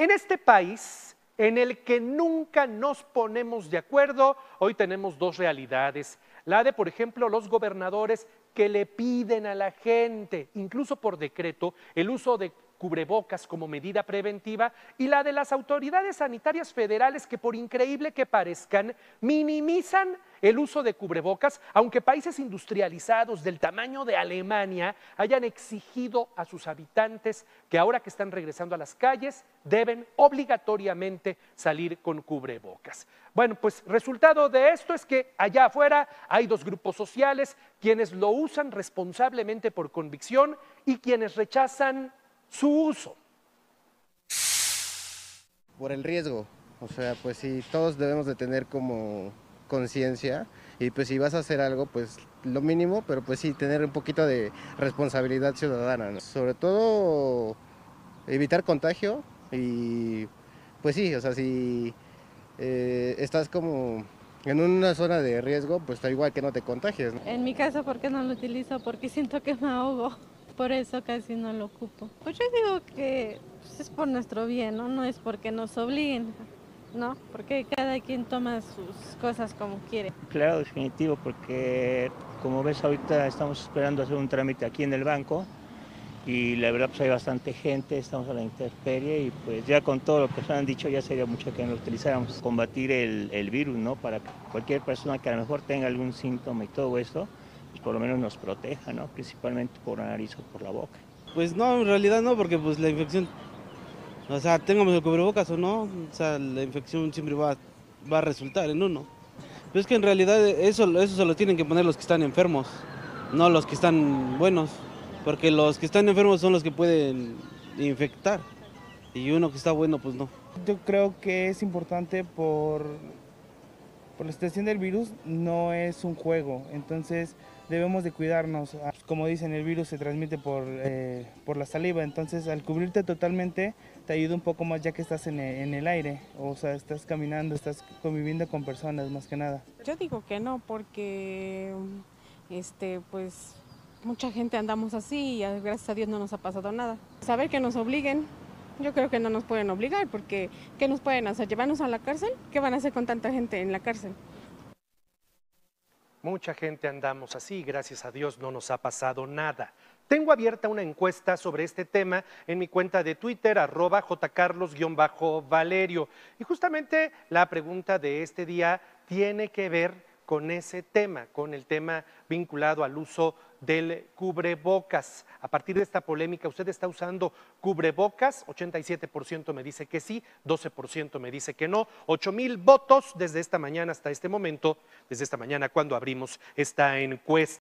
En este país en el que nunca nos ponemos de acuerdo, hoy tenemos dos realidades. La de, por ejemplo, los gobernadores que le piden a la gente, incluso por decreto, el uso de cubrebocas como medida preventiva y la de las autoridades sanitarias federales que por increíble que parezcan, minimizan el uso de cubrebocas, aunque países industrializados del tamaño de Alemania hayan exigido a sus habitantes que ahora que están regresando a las calles deben obligatoriamente salir con cubrebocas. Bueno, pues resultado de esto es que allá afuera hay dos grupos sociales, quienes lo usan responsablemente por convicción y quienes rechazan su uso. Por el riesgo, o sea, pues sí, todos debemos de tener como conciencia y pues si vas a hacer algo, pues lo mínimo, pero pues sí, tener un poquito de responsabilidad ciudadana, sobre todo evitar contagio y pues sí, o sea, si eh, estás como en una zona de riesgo, pues está igual que no te contagies. En mi caso, ¿por qué no lo utilizo? Porque siento que me ahogo por eso casi no lo ocupo. Pues yo digo que pues, es por nuestro bien, ¿no? No es porque nos obliguen, ¿no? Porque cada quien toma sus cosas como quiere. Claro, definitivo, porque como ves ahorita estamos esperando hacer un trámite aquí en el banco y la verdad pues hay bastante gente, estamos a la intemperie y pues ya con todo lo que nos han dicho ya sería mucho que no lo utilizáramos. Combatir el, el virus, ¿no? Para que cualquier persona que a lo mejor tenga algún síntoma y todo esto, pues por lo menos nos proteja, ¿no? Principalmente por la nariz o por la boca. Pues no, en realidad no, porque pues la infección, o sea, tengamos el cubrebocas o no, o sea, la infección siempre va, va a resultar en uno. Pero es que en realidad eso, eso se lo tienen que poner los que están enfermos, no los que están buenos, porque los que están enfermos son los que pueden infectar y uno que está bueno pues no. Yo creo que es importante por, por la situación del virus, no es un juego, entonces debemos de cuidarnos. Como dicen, el virus se transmite por, eh, por la saliva, entonces al cubrirte totalmente te ayuda un poco más ya que estás en el, en el aire, o sea, estás caminando, estás conviviendo con personas más que nada. Yo digo que no, porque este, pues mucha gente andamos así y gracias a Dios no nos ha pasado nada. Saber que nos obliguen, yo creo que no nos pueden obligar, porque ¿qué nos pueden hacer? ¿Llevarnos a la cárcel? ¿Qué van a hacer con tanta gente en la cárcel? Mucha gente andamos así, gracias a Dios no nos ha pasado nada. Tengo abierta una encuesta sobre este tema en mi cuenta de Twitter, arroba jcarlos-valerio. Y justamente la pregunta de este día tiene que ver con ese tema, con el tema vinculado al uso del cubrebocas. A partir de esta polémica, ¿usted está usando cubrebocas? 87% me dice que sí, 12% me dice que no. 8 mil votos desde esta mañana hasta este momento, desde esta mañana cuando abrimos esta encuesta.